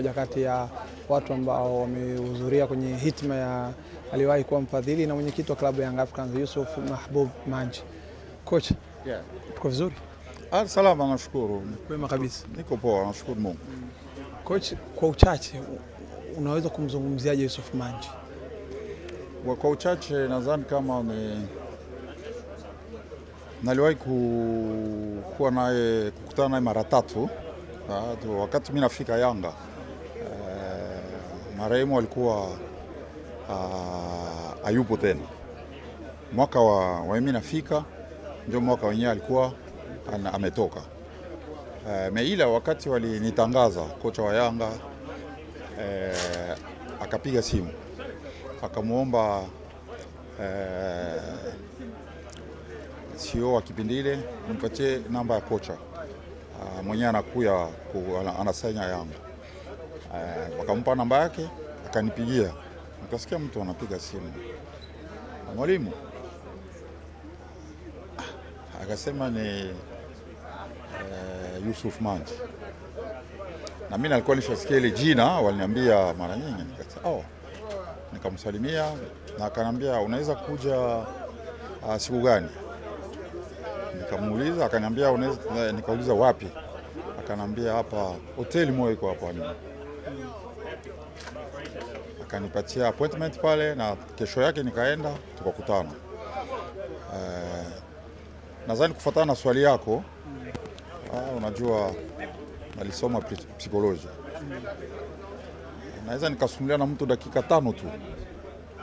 moja kati ya watu ambao wamehudhuria kwenye hitma ya aliwahi kuwa mfadhili na mwenyekiti wa klabu ya Young Africans Yusuf Mahbub Manji. Coach, Yeah. tuko vizuri? Ah, salama nashukuru. Kwema kabisa. Niko poa nashukuru Mungu. Coach, kwa uchache unaweza kumzungumziaje Yusuf Manji? Kwa, uchache nadhani kama ni naliwahi ku, kuwa naye kukutana naye mara tatu Ah, wakati minafika Yanga eh, marehemu alikuwa uh, hayupo tena. Mwaka wa, wa mimi nafika ndio mwaka wenyewe alikuwa an, ametoka. Uh, meila wakati walinitangaza kocha wa Yanga uh, akapiga simu. Akamwomba eh, CEO wa kipindi ile nipatie namba ya kocha. Uh, mwenyewe anakuya ku- anasanya Yanga uh, wakampa namba yake akanipigia, nikasikia mtu anapiga simu, mwalimu. Ah, akasema ni eh, Yusuf Manji. Na mimi nilikuwa nishasikia ile jina, waliniambia mara nyingi, nikasema oh. Nikamsalimia na akaniambia unaweza kuja uh, siku gani? Nikamuuliza, akaniambia unaweza, nikauliza wapi? akanambia hapa hoteli moja iko hapa. ni akanipatia appointment pale, na kesho yake nikaenda tukakutana. Eh, nadhani kufuatana na swali yako ah, unajua nalisoma psikoloji psikolojia. Naweza nikasumulia na mtu dakika tano tu.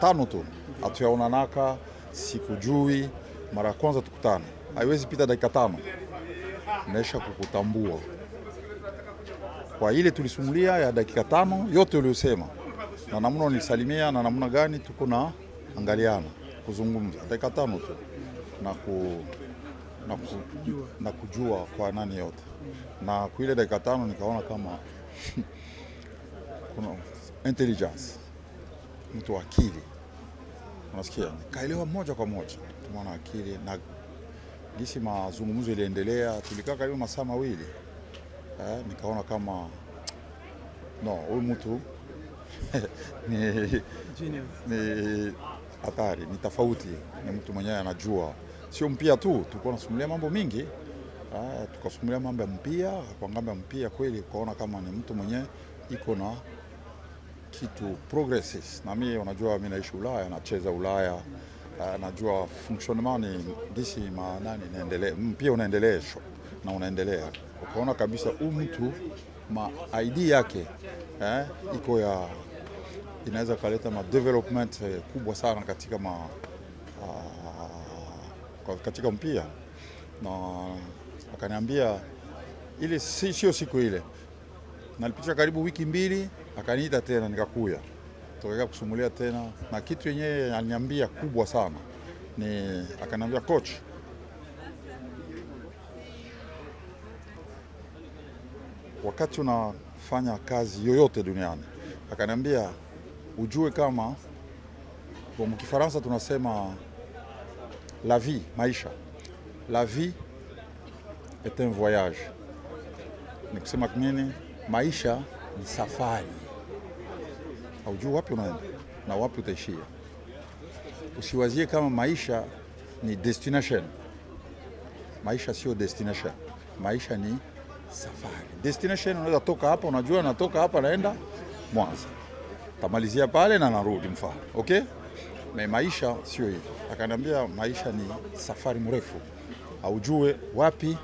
Tano tu, hatuyaonanaka, sikujui, mara ya kwanza tukutane, haiwezi pita dakika tano, naisha kukutambua kwa ile tulisumulia ya dakika tano yote uliosema, na namna unisalimia na namna gani tuko na angaliana kuzungumza. Dakika tano tu. Na, ku, na, ku, na kujua kwa nani yote, na kwa ile dakika tano nikaona kama kuna intelligence, mtu akili, unasikia, nikaelewa moja kwa moja. Tumana akili. Na gisi mazungumzo iliendelea, tulikaa karibu masaa mawili eh, nikaona kama no, huyu mtu ni ni hatari, ni tofauti, ni mtu mwenyewe anajua, sio mpia tu, tulikuwa tunasimulia mambo mingi. Eh, tukasimulia mambo ya mpia, kwa ng'ambo ya mpia kweli, ukaona kama ni mtu mwenyewe iko na kitu progresses. Na mimi unajua, mimi naishi Ulaya, nacheza Ulaya, uh, najua fonctionnement ni gisi maanani inaendelea, mpia unaendeleshwa na unaendelea, ukaona kabisa huyu mtu ma ID yake eh, iko ya inaweza kaleta ma development eh, kubwa sana katika ma uh, katika mpia na akaniambia ile si, sio siku ile. Nalipitisha karibu wiki mbili, akaniita tena nikakuya, tukakaa kusumulia tena, na kitu yenyewe aliniambia kubwa sana. Ni akaniambia, coach, wakati unafanya kazi yoyote duniani, akaniambia ujue kama kwa mkifaransa tunasema la vie, maisha, la vie est un voyage ni kusema nini? Maisha ni safari, haujui wapi unaenda na wapi utaishia. Usiwazie kama maisha ni destination. Maisha sio destination, maisha ni safari. Destination unaweza toka hapa, unajua natoka hapa naenda Mwanza, tamalizia pale na narudi, mfano okay. Na maisha sio hivyo. Akaniambia maisha ni safari mrefu, aujue wapi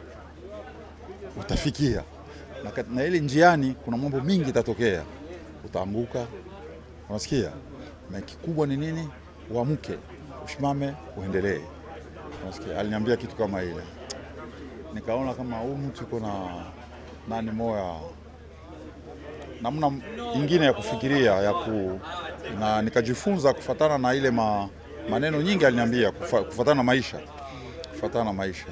utafikia na, na ile njiani kuna mambo mingi itatokea, utaanguka, unasikia. Na kikubwa ni nini? Uamke, usimame, uendelee, unasikia. Aliniambia kitu kama ile, nikaona kama huyu mtu iko na nani moya. Namna ingine ya kufikiria ya ku, na nikajifunza kufatana na ile ma, maneno nyingi aliniambia kufa, kufatana na maisha. Kufatana na maisha.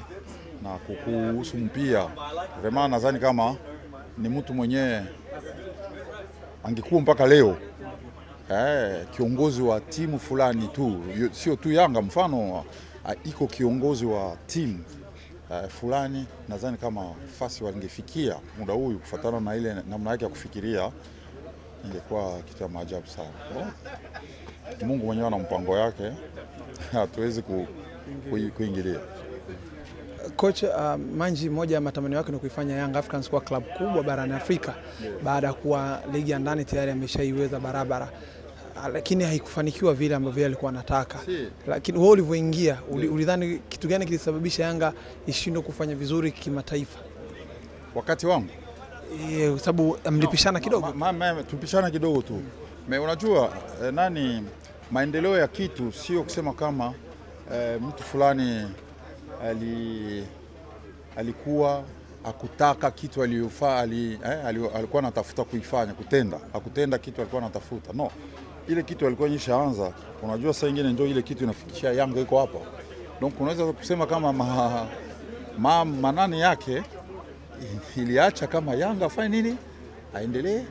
Na kukuhusu mpia. Vrema, nadhani kama ni mtu mwenyewe angekuwa mpaka leo eh, kiongozi wa timu fulani tu, sio tu Yanga, mfano ah, iko kiongozi wa timu eh, fulani, nadhani kama fasi walingefikia muda huyu kufuatana na ile namna yake ya kufikiria ingekuwa kitu ya maajabu sana. Mungu mwenyewe ana mpango yake, hatuwezi ku, ku, kuingilia. Kocha uh, Manji, moja ya matamanio yake ni kuifanya Young Africans kuwa klabu kubwa barani Afrika baada ya kuwa ligi ya ndani tayari ameshaiweza barabara, uh, lakini haikufanikiwa vile ambavyo alikuwa anataka. Si. Lakini wewe ulivyoingia, uli- ulidhani kitu gani kilisababisha Yanga ishindwe kufanya vizuri kimataifa? Wakati wangu E, Kwa sababu mlipishana kidogo. Ma- ma- ma- tupishana kidogo tu me, unajua eh, nani, maendeleo ya kitu sio kusema kama eh, mtu fulani ali, alikuwa akutaka kitu aliyofaa ali, eh, alikuwa anatafuta kuifanya kutenda, akutenda kitu alikuwa anatafuta no, ile kitu alikuwa nyishaanza. Unajua saa ingine ndio ile kitu inafikishia Yanga iko hapa, donc unaweza kusema kama ma, ma, manani yake iliacha kama Yanga afanye nini, aendelee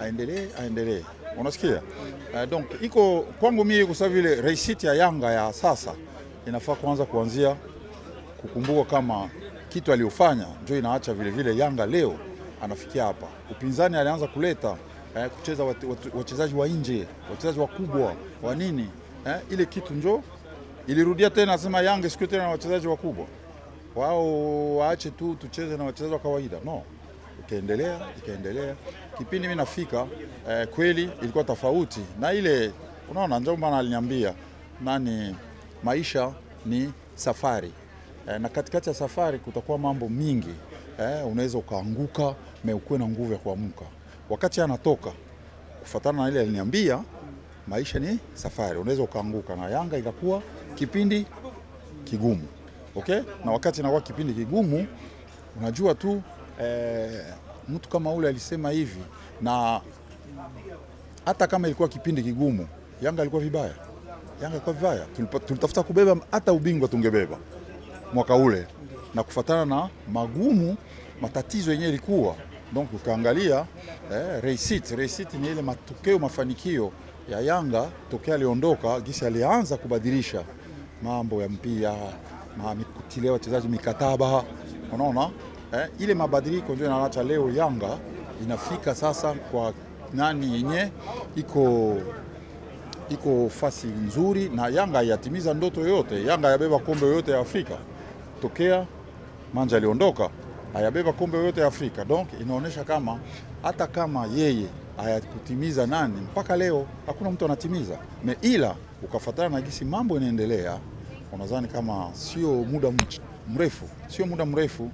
aendelee aendelee, unasikia? Uh, donc iko kwangu mimi, kwa sababu ile reisiti ya Yanga ya sasa inafaa kwanza kuanzia kukumbuka kama kitu aliyofanya ndio inaacha vile vile Yanga leo anafikia hapa. Upinzani alianza kuleta eh, kucheza wachezaji wa nje, wachezaji wakubwa. Wa nini? Eh, ile kitu njo ilirudia tena, sema Yanga siku tena na wachezaji wakubwa. Wao waache tu tucheze na wachezaji wa kawaida. No, ikaendelea ikaendelea, kipindi mimi nafika eh, kweli ilikuwa tofauti na ile, unaona, ndio maana aliniambia nani, maisha ni safari. Eh, na katikati ya safari kutakuwa mambo mingi. Eh, unaweza ukaanguka me ukuwe na nguvu ya kuamka. Wakati anatoka kufuatana na ile aliniambia, maisha ni safari, unaweza ukaanguka, na Yanga ikakuwa kipindi kigumu. Okay? Na wakati inakuwa kipindi kigumu, unajua tu eh, mtu kama ule alisema hivi, na hata kama ilikuwa kipindi kigumu, Yanga ilikuwa vibaya, Yanga ilikuwa vibaya. Tulitafuta kubeba hata ubingwa tungebeba mwaka ule, na kufatana na magumu matatizo yenyewe ilikuwa donc, ukaangalia eh, reisit reisit ni ile matokeo mafanikio ya Yanga tokea aliondoka, gisi alianza kubadilisha mambo ya mpira ma- kutilia wachezaji mikataba, unaona? Eh, ile mabadiliko ndio inaacha leo Yanga inafika sasa kwa nani yenye iko iko fasi nzuri, na Yanga yatimiza ndoto yote. Yanga yabeba kombe yote ya Afrika. Tokea Manja aliondoka, hayabeba kombe yote ya Afrika. Donc inaonyesha kama hata kama yeye hayakutimiza nani, mpaka leo hakuna mtu anatimiza me, ila ukafatana na gisi mambo inaendelea, unadhani kama sio muda mrefu, sio muda mrefu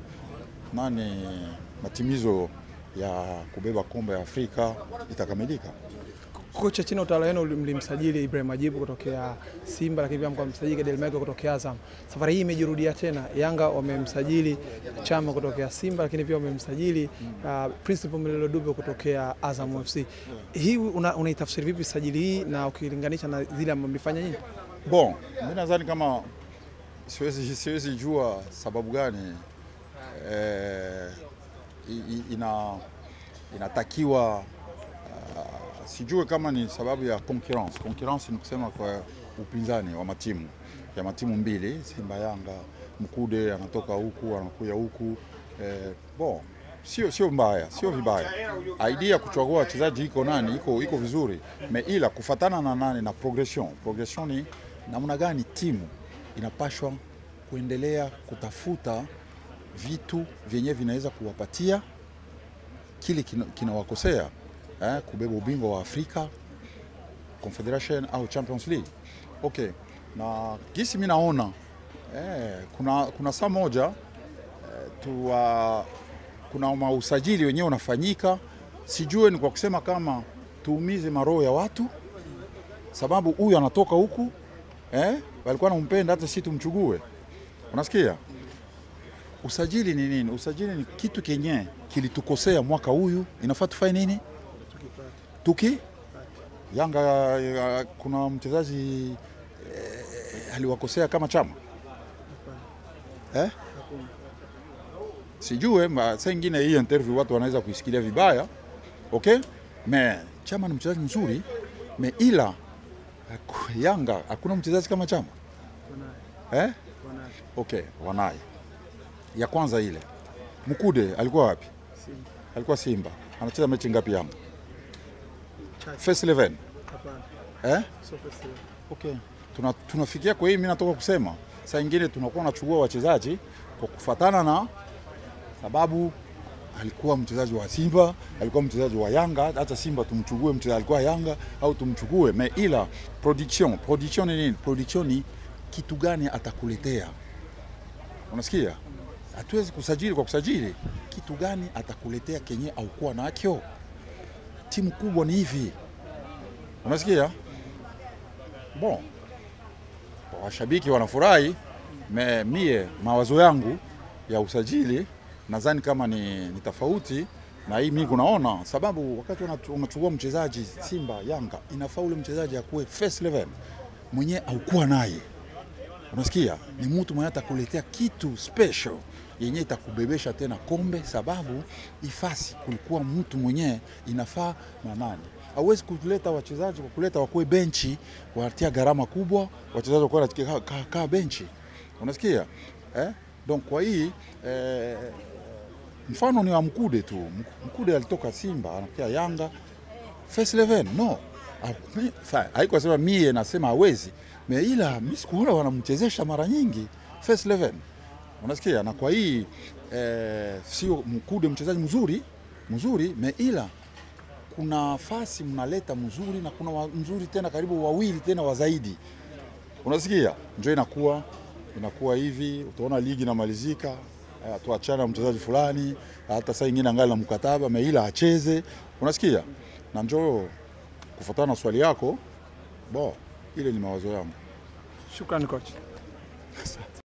nani matimizo ya kubeba kombe ya Afrika itakamilika. Kocha chini utawala wenu mlimsajili Ibrahim Majibu kutokea Simba, lakini pia mkamsajili Gadiel Michael kutokea Azam. Safari hii imejirudia tena, Yanga wamemsajili Chama kutokea Simba, lakini pia wamemsajili uh, Principal Mlelo Dube kutokea Azam FC. Hii unaitafsiri una- vipi sajili hii na ukilinganisha na zile mlifanya nyinyi? Bon, mimi nadhani kama siwezi, siwezi jua sababu gani eh, ina, inatakiwa sijue kama ni sababu ya concurrence. Concurrence ni kusema kwa upinzani wa matimu ya matimu mbili, Simba Yanga, Mkude anatoka huku anakuja huku eh, bon sio sio mbaya, sio vibaya. Idea ya kuchagua wachezaji iko nani, iko iko vizuri, me ila kufatana na nani na progression. Progression ni namna gani timu inapashwa kuendelea kutafuta vitu vyenye vinaweza kuwapatia kile kina- kinawakosea eh, kubeba ubingwa wa Afrika Confederation au Champions League. Okay, na gisi mi naona eh, kuna, kuna saa moja eh, tu, uh, kuna mausajili wenyewe unafanyika, sijue ni kwa kusema kama tuumize maroho ya watu, sababu huyu anatoka huku eh, walikuwa nampenda hata si tumchugue. Unasikia? Usajili ni nini? Usajili ni kitu kenye kilitukosea mwaka huyu, inafaa tufanye nini? Tuki Yanga kuna mchezaji eh, aliwakosea kama Chama eh? Sijue ma- saa ingine hii interview watu wanaweza kuisikilia vibaya okay? Me Chama ni mchezaji mzuri me ila Yanga hakuna mchezaji kama Chama eh? Okay, wanaye ya kwanza ile. Mkude alikuwa wapi? Simba. Alikuwa Simba. Anacheza mechi ngapi Yanga? First 11 Hapana, eh? So first eleven. Okay. Tuna, tunafikia kwa hii, mimi natoka kusema saa nyingine tunakuwa nachukua wachezaji kwa kufatana na sababu alikuwa mchezaji wa Simba, alikuwa mchezaji wa Yanga, hata Simba tumchukue mchezaji alikuwa Yanga au tumchukue me, ila production production ni nini? Production ni kitu gani atakuletea, unasikia? Hatuwezi kusajili kwa kusajili, kitu gani atakuletea kenye au kuwa nacho. Timu kubwa ni hivi, unasikia? Bon, washabiki wanafurahi. Me, mie mawazo yangu ya usajili nadhani kama ni, ni tofauti na hii mimi kunaona, sababu wakati unachukua mchezaji Simba Yanga, inafaa ule mchezaji akuwe first 11 mwenye aukuwa naye, unasikia, ni mtu mwenye atakuletea kitu special yenye itakubebesha tena kombe, sababu ifasi kulikuwa mtu mwenyewe inafaa na nani. Hauwezi kuleta wachezaji kwa kuleta wakuwe benchi watia gharama kubwa, wachezaji wakuwa kaa, ka benchi, unasikia? Eh? Donc kwa hii eh, mfano ni wa Mkude tu. Mkude alitoka Simba anakia Yanga. First 11 no, haiko mie nasema hawezi. Me, ila mi sikuona wanamchezesha mara nyingi. First 11 unasikia, na kwa hii e, sio Mkude mchezaji mzuri mzuri me, ila kuna nafasi mnaleta mzuri na kuna mzuri tena karibu wawili tena wa zaidi, unasikia, njo inakuwa inakuwa hivi. Utaona ligi inamalizika, eh, tuachana na mchezaji fulani, hata saa ingine angali na mkataba meila acheze, unasikia, na njo kufuatana na swali yako bo, ile ni mawazo yangu. Shukrani coach.